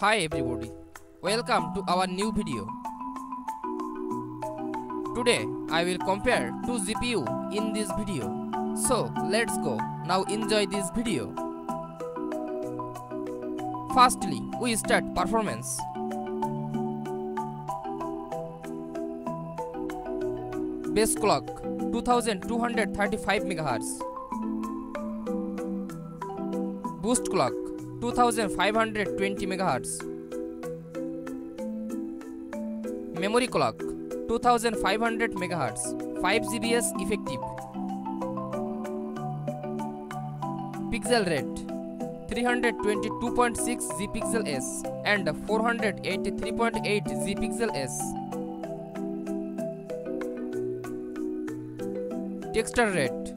Hi everybody, welcome to our new video. Today I will compare two GPU in this video. So let's go, now enjoy this video. Firstly, we start performance. Base clock 2235 MHz. Boost clock 2520 MHz. Memory clock 2500 MHz. 5 GBS effective. Pixel rate 322.6 zpixel S and 483.8 zpixel S. Texture rate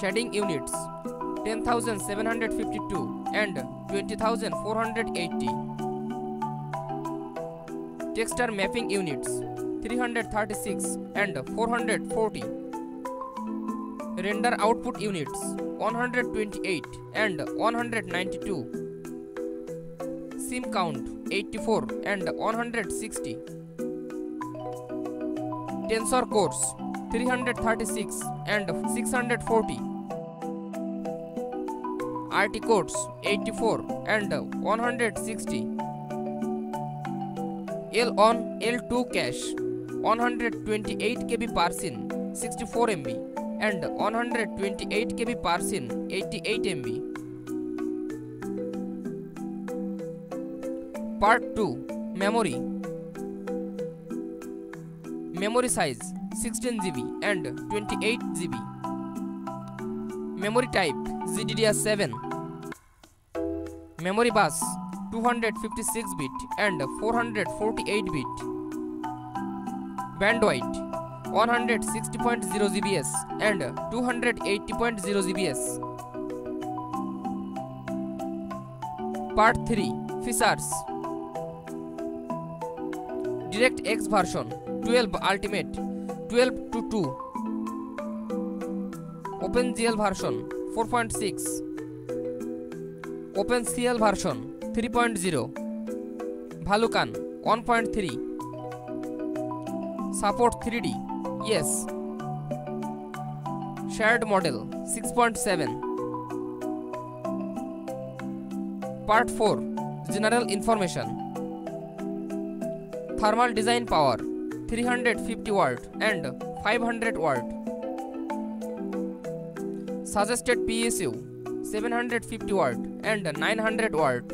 shading units 10,752 and 20,480. Texture mapping units 336 and 440. Render output units 128 and 192. Sim count 84 and 160. Tensor cores 336 and 640 RT codes 84 and 160 L on L2 cache 128 KB per 64 MB and 128 KB per 88 MB Part 2 Memory Memory size 16 GB and 28 GB. Memory type GDDR7. Memory bus 256 bit and 448 bit. Bandwidth 160.0 GBS and 280.0 GBS. Part 3 Features DirectX version 12 Ultimate 12.2. OpenGL version 4.6. OpenCL version 3.0. Valukan 1.3. Support 3D. Yes. Shared model 6.7. Part 4. General information. Thermal design power 350 volt and 500 volt. Suggested PSU 750 volt and 900 volt.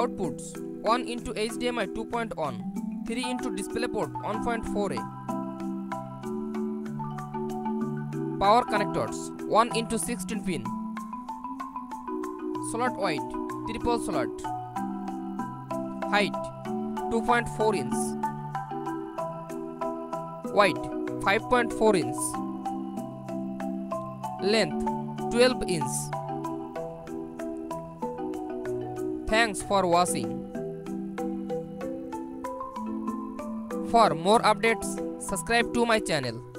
Outputs 1 into HDMI 2.1, 3 into DisplayPort 1.4a. Power connectors 1 into 16 pin. Slot width: triple slot. Height 2.4 inch wide 5.4 inch length 12 inch thanks for watching for more updates subscribe to my channel